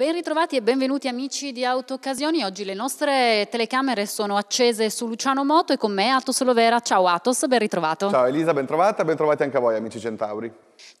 Ben ritrovati e benvenuti amici di Autoccasioni. Oggi le nostre telecamere sono accese su Luciano Moto e con me Atos Lovera. Ciao Atos, ben ritrovato. Ciao Elisa, ben trovata, ben trovati anche a voi amici Centauri.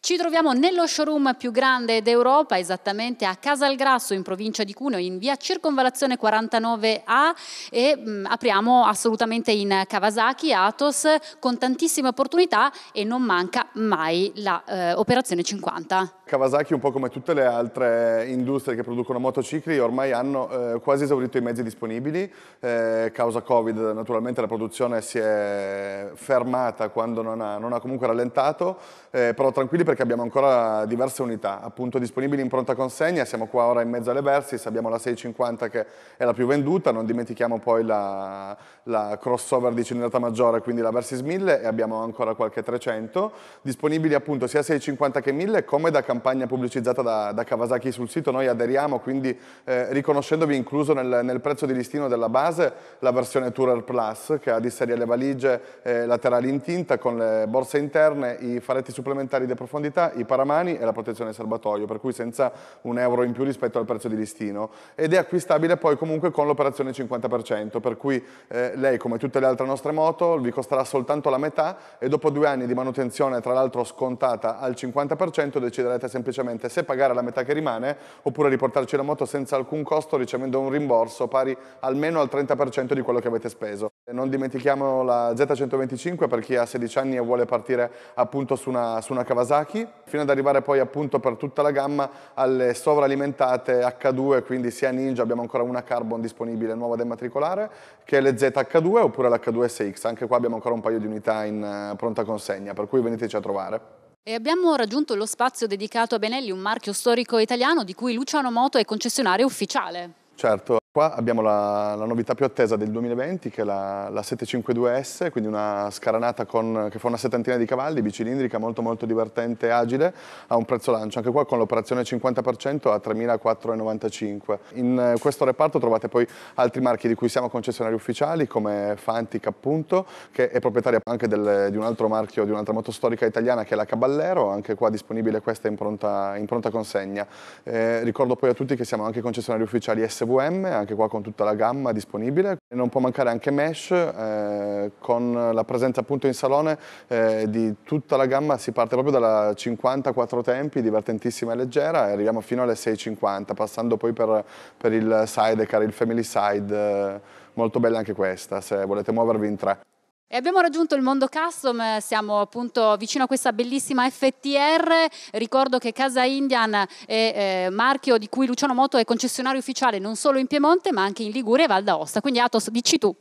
Ci troviamo nello showroom più grande d'Europa, esattamente a Casalgrasso in provincia di Cuneo, in via Circonvalazione 49A e mh, mm, apriamo assolutamente in Kawasaki, Atos, con tantissime opportunità e non manca mai l'operazione eh, 50. Kawasaki, un po' come tutte le altre industrie che producono motocicli, ormai hanno eh, quasi esaurito i mezzi disponibili. Eh, causa Covid, naturalmente la produzione si è fermata quando non ha, non ha comunque rallentato, eh, però tranquilli perché abbiamo ancora diverse unità appunto disponibili in pronta consegna, siamo qua ora in mezzo alle Versys, abbiamo la 650 che è la più venduta, non dimentichiamo poi la, la crossover di cilindrata maggiore, quindi la Versys 1000 e abbiamo ancora qualche 300, disponibili appunto sia 650 che 1000 come da campagna pubblicizzata da, da Kawasaki sul sito, noi aderiamo quindi eh, riconoscendovi incluso nel, nel, prezzo di listino della base la versione Tourer Plus che ha di serie le valigie eh, laterali in tinta con le borse interne, i faretti supplementari approfondimento profondità, i paramani e la protezione serbatoio, per cui senza un euro in più rispetto al prezzo di listino. Ed è acquistabile poi comunque con l'operazione 50%, per cui eh, lei, come tutte le altre nostre moto, vi costerà soltanto la metà e dopo due anni di manutenzione, tra l'altro scontata al 50%, deciderete semplicemente se pagare la metà che rimane oppure riportarci la moto senza alcun costo ricevendo un rimborso pari almeno al 30% di quello che avete speso. Non dimentichiamo la Z125 per chi ha 16 anni e vuole partire appunto su una, su una Kawasaki fino ad arrivare poi appunto per tutta la gamma alle sovralimentate H2, quindi sia Ninja, abbiamo ancora una Carbon disponibile nuova da immatricolare, che le ZH2 oppure l'H2SX, anche qua abbiamo ancora un paio di unità in uh, pronta consegna, per cui veniteci a trovare. E abbiamo raggiunto lo spazio dedicato a Benelli, un marchio storico italiano di cui Luciano Moto è concessionario ufficiale. Certo, Qua abbiamo la, la, novità più attesa del 2020 che è la, la 752S, quindi una scaranata con, che fa una settantina di cavalli, bicilindrica, molto molto divertente e agile, a un prezzo lancio, anche qua con l'operazione 50% a 3.495. In eh, questo reparto trovate poi altri marchi di cui siamo concessionari ufficiali come Fantic appunto, che è proprietaria anche del, di un altro marchio, di un'altra moto storica italiana che è la Caballero, anche qua disponibile questa in pronta, in pronta consegna. Eh, ricordo poi a tutti che siamo anche concessionari ufficiali SVM, anche qua con tutta la gamma disponibile. Non può mancare anche Mesh, eh, con la presenza appunto in salone eh, di tutta la gamma, si parte proprio dalla 50 4 tempi, divertentissima e leggera, e arriviamo fino alle 650, passando poi per, per il sidecar, il family side, eh, molto bella anche questa, se volete muovervi in tre. E abbiamo raggiunto il mondo custom, siamo appunto vicino a questa bellissima FTR, ricordo che Casa Indian è eh, marchio di cui Luciano Moto è concessionario ufficiale non solo in Piemonte ma anche in Liguria e Val d'Aosta, quindi Atos dici tu.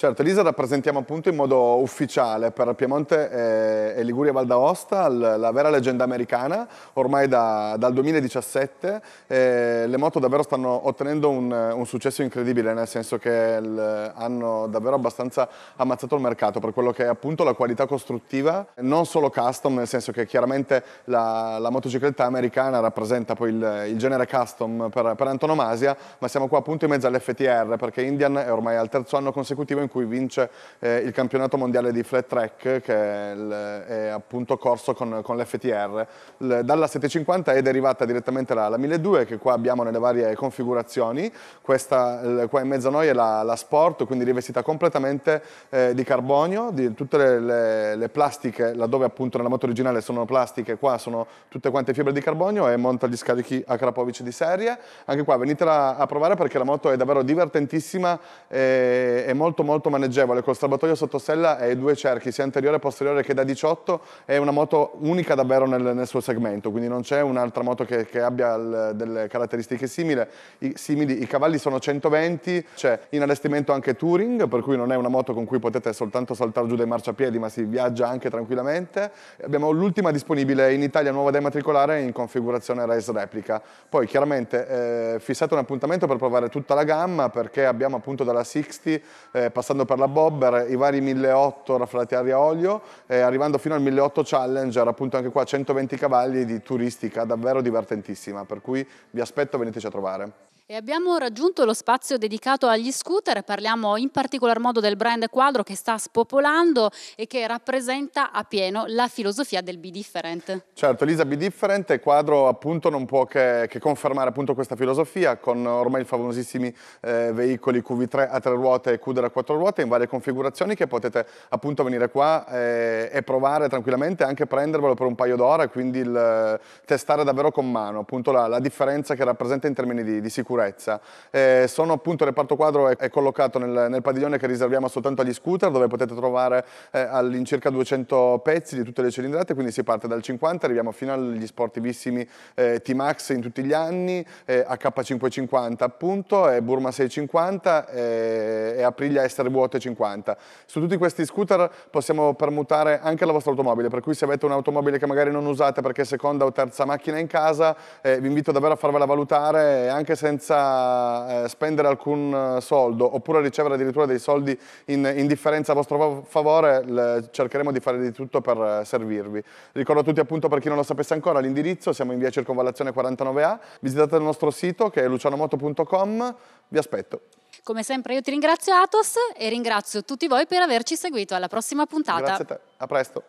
Certo, Elisa rappresentiamo appunto in modo ufficiale per Piemonte e Liguria Val d'Aosta la vera leggenda americana, ormai da, dal 2017 le moto davvero stanno ottenendo un, un, successo incredibile, nel senso che il, hanno davvero abbastanza ammazzato il mercato per quello che è appunto la qualità costruttiva, non solo custom, nel senso che chiaramente la, la motocicletta americana rappresenta poi il, il genere custom per, per antonomasia, ma siamo qua appunto in mezzo all'FTR perché Indian è ormai al terzo anno consecutivo in in cui vince eh, il campionato mondiale di flat track che è, il, è appunto corso con, con l'FTR. Dalla 750 è derivata direttamente la, la 1200 che qua abbiamo nelle varie configurazioni, questa qua in mezzo a noi è la, la Sport, quindi rivestita completamente eh, di carbonio, di tutte le, le, le, plastiche, laddove appunto nella moto originale sono plastiche, qua sono tutte quante fibre di carbonio e monta gli scarichi a Krapovic di serie. Anche qua venitela a provare perché la moto è davvero divertentissima e, e molto molto molto maneggevole, col strabatoio sottosella e due cerchi, sia anteriore e posteriore che da 18, è una moto unica davvero nel, nel suo segmento, quindi non c'è un'altra moto che, che abbia il, delle caratteristiche simili. I, simili. I cavalli sono 120, c'è in allestimento anche Touring, per cui non è una moto con cui potete soltanto saltare giù dai marciapiedi, ma si viaggia anche tranquillamente. Abbiamo l'ultima disponibile in Italia, nuova da immatricolare, in configurazione Race Replica. Poi chiaramente eh, fissate un appuntamento per provare tutta la gamma, perché abbiamo appunto dalla 60, eh, passando per la Bobber, i vari 1800 raffreddati a olio, eh, arrivando fino al 1800 Challenger, appunto anche qua 120 cavalli di turistica, davvero divertentissima, per cui vi aspetto, veniteci a trovare. E abbiamo raggiunto lo spazio dedicato agli scooter, parliamo in particolar modo del brand Quadro che sta spopolando e che rappresenta a pieno la filosofia del Be Different. Certo, Elisa Be Different e Quadro appunto non può che, che confermare appunto questa filosofia con ormai i famosissimi eh, veicoli QV3 a tre ruote e QD a quattro ruote in varie configurazioni che potete appunto venire qua eh, e provare tranquillamente, anche prendervelo per un paio d'ore quindi il, testare davvero con mano appunto la, la, differenza che rappresenta in termini di, di sicurezza sicurezza. Eh, sono appunto il reparto quadro è, è collocato nel, nel, padiglione che riserviamo soltanto agli scooter dove potete trovare eh, all'incirca 200 pezzi di tutte le cilindrate, quindi si parte dal 50, arriviamo fino agli sportivissimi eh, T-Max in tutti gli anni, eh, AK550 appunto, e Burma 650 eh, e Aprilia Essere Vuote 50. Su tutti questi scooter possiamo permutare anche la vostra automobile, per cui se avete un'automobile che magari non usate perché è seconda o terza macchina in casa, eh, vi invito davvero a farvela valutare anche senza senza eh, spendere alcun eh, soldo oppure ricevere addirittura dei soldi in, in differenza a vostro favore, le, cercheremo di fare di tutto per eh, servirvi. Ricordo a tutti appunto per chi non lo sapesse ancora l'indirizzo, siamo in via Circonvallazione 49A, visitate il nostro sito che è lucianomoto.com, vi aspetto. Come sempre io ti ringrazio Atos e ringrazio tutti voi per averci seguito, alla prossima puntata. Grazie a te, a presto.